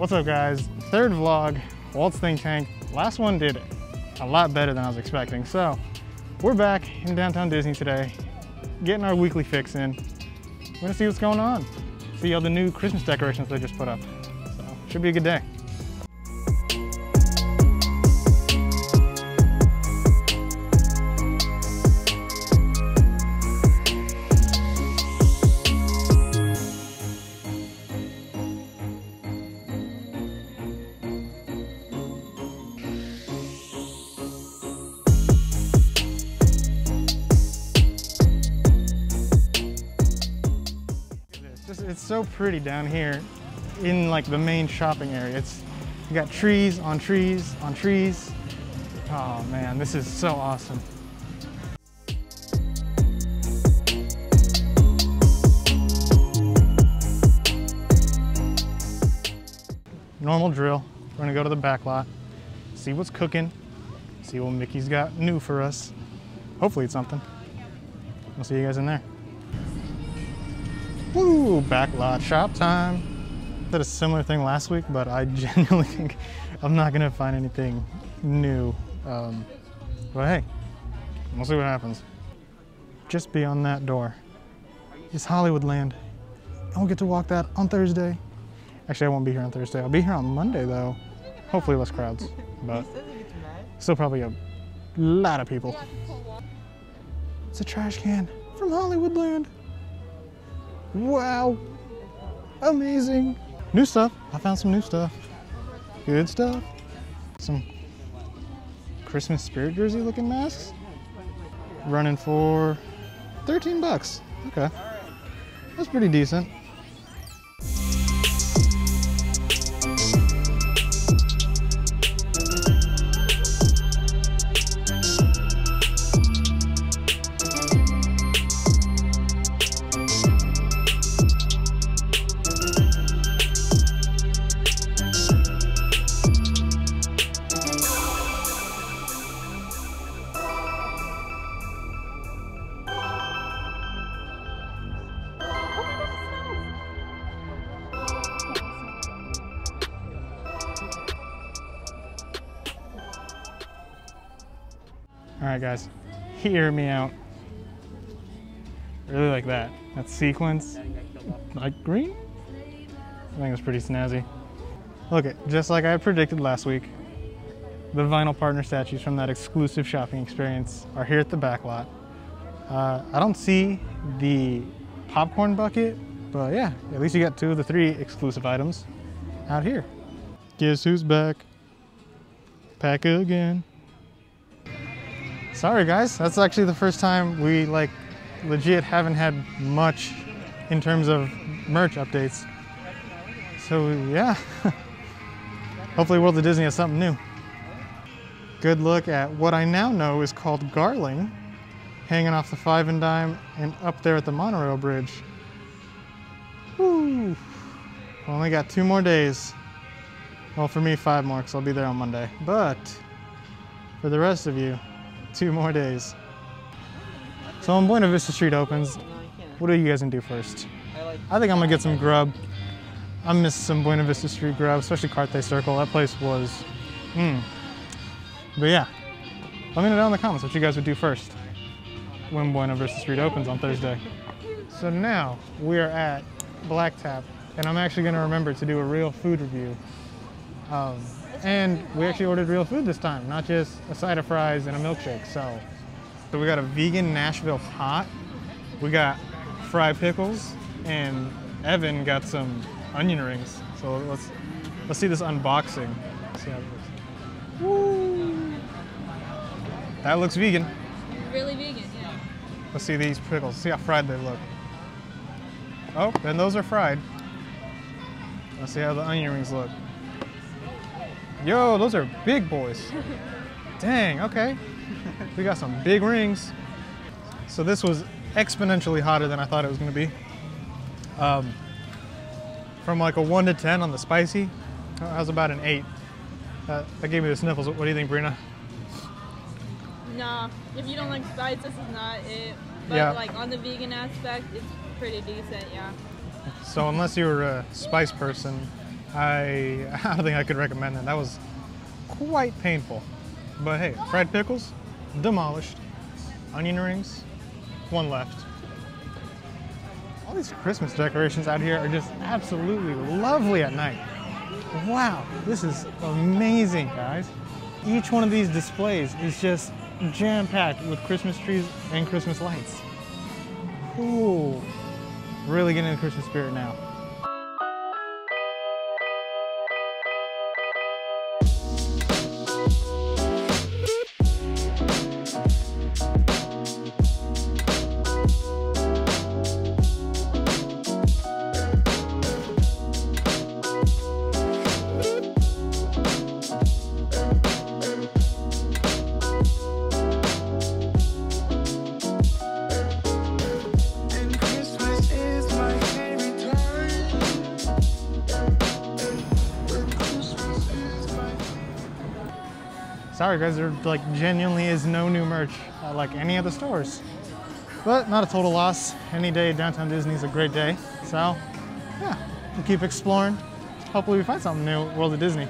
What's up guys? Third vlog, Walt's Think Tank. Last one did a lot better than I was expecting. So we're back in downtown Disney today, getting our weekly fix in. We're gonna see what's going on. See all the new Christmas decorations they just put up. So should be a good day. It's so pretty down here in like the main shopping area. It's you got trees on trees on trees. Oh man, this is so awesome. Normal drill. We're gonna go to the back lot, see what's cooking, see what Mickey's got new for us. Hopefully it's something. We'll see you guys in there. Woo, backlot shop time. Did a similar thing last week, but I genuinely think I'm not gonna find anything new. Um, but hey, we'll see what happens. Just beyond that door is Hollywoodland. I will get to walk that on Thursday. Actually, I won't be here on Thursday. I'll be here on Monday though. Hopefully less crowds, but still probably a lot of people. It's a trash can from Hollywoodland. Wow. Amazing. New stuff. I found some new stuff. Good stuff. Some Christmas spirit jersey looking masks. Running for 13 bucks. Okay. That's pretty decent. All right, guys, hear me out. Really like that. That sequence, like green. I think it's pretty snazzy. Look it, just like I predicted last week, the vinyl partner statues from that exclusive shopping experience are here at the back lot. Uh, I don't see the popcorn bucket, but yeah, at least you got two of the three exclusive items out here. Guess who's back? Pack again. Sorry guys, that's actually the first time we like legit haven't had much in terms of merch updates. So yeah, hopefully World of Disney has something new. Good look at what I now know is called Garling, hanging off the five and dime and up there at the monorail bridge. Woo! Only got two more days. Well, for me, five more because I'll be there on Monday. But for the rest of you, two more days. So when Buena Vista Street opens, what are you guys gonna do first? I think I'm gonna get some grub. I miss some Buena Vista Street grub, especially Carthay Circle. That place was, mmm. But yeah, let me know down in the comments what you guys would do first when Buena Vista Street opens on Thursday. So now we are at Black Tap, and I'm actually gonna remember to do a real food review. Um, and we actually ordered real food this time, not just a side of fries and a milkshake. So, so we got a vegan Nashville hot. We got fried pickles, and Evan got some onion rings. So let's let's see this unboxing. See how it looks. Woo! That looks vegan. Really vegan, yeah. Let's see these pickles. See how fried they look. Oh, then those are fried. Let's see how the onion rings look. Yo, those are big boys. Dang, okay. We got some big rings. So this was exponentially hotter than I thought it was gonna be. Um, from like a one to 10 on the spicy, I was about an eight. Uh, that gave me the sniffles. What do you think, Brina? Nah, if you don't like spice, this is not it. But Yeah. like on the vegan aspect, it's pretty decent, yeah. So unless you're a spice person, I, I don't think I could recommend that. That was quite painful. But hey, fried pickles, demolished. Onion rings, one left. All these Christmas decorations out here are just absolutely lovely at night. Wow, this is amazing, guys. Each one of these displays is just jam-packed with Christmas trees and Christmas lights. Ooh, really getting in the Christmas spirit now. Sorry guys, there like genuinely is no new merch at like any of the stores. But not a total loss. Any day downtown Disney is a great day. So yeah, we'll keep exploring. Hopefully we find something new World of Disney.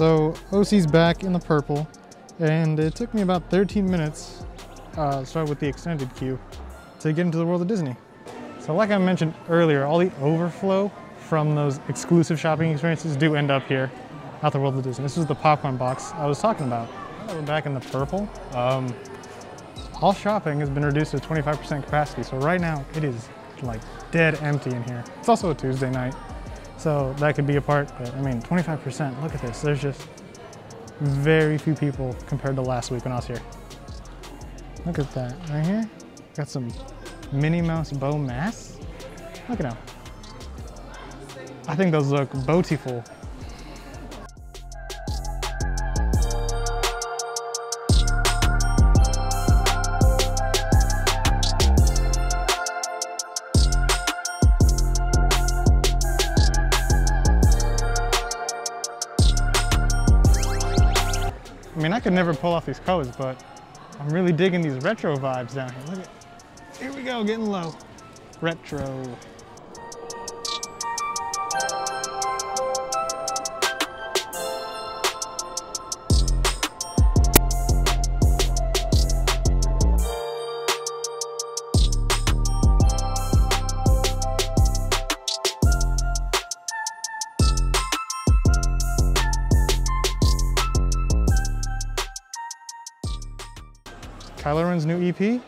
So OC's back in the purple, and it took me about 13 minutes, uh, start with the extended queue, to get into the world of Disney. So like I mentioned earlier, all the overflow from those exclusive shopping experiences do end up here at the world of Disney. This is the popcorn box I was talking about. We're back in the purple. Um, all shopping has been reduced to 25% capacity, so right now it is like dead empty in here. It's also a Tuesday night, so that could be a part, but I mean, 25%, look at this. There's just very few people compared to last week when I was here. Look at that, right here. Got some Minnie Mouse bow masks. Look at them. I think those look beautiful. Mean, I could never pull off these colors, but I'm really digging these retro vibes down here. Look at, here we go, getting low. Retro. Kylo Ren's new EP.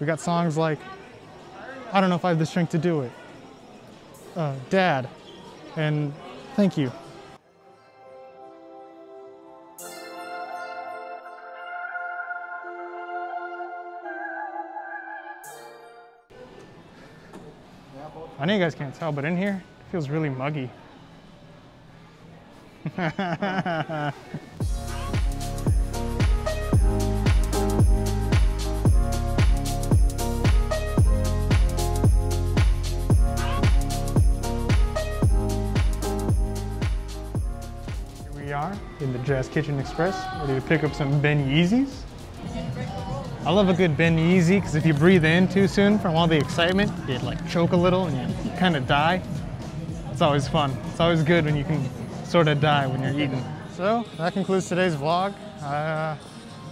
We got songs like, I don't know if I have the strength to do it. Uh, Dad, and thank you. I know you guys can't tell, but in here it feels really muggy. are in the Jazz Kitchen Express, ready to pick up some Ben Yeezys. I love a good Ben Yeezy because if you breathe in too soon from all the excitement, you like choke a little and you kind of die. It's always fun. It's always good when you can sort of die when you're eating. So that concludes today's vlog. I uh,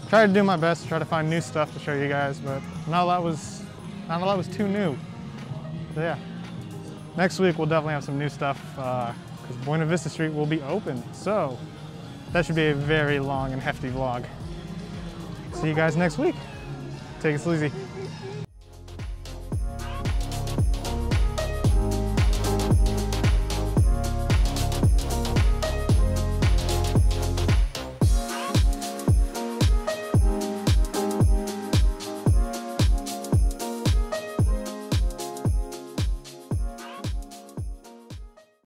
tried to do my best to try to find new stuff to show you guys, but not a lot was not a lot was too new. So yeah, next week we'll definitely have some new stuff because Buena Vista Street will be open. So that should be a very long and hefty vlog. See you guys next week. Take it sleazy.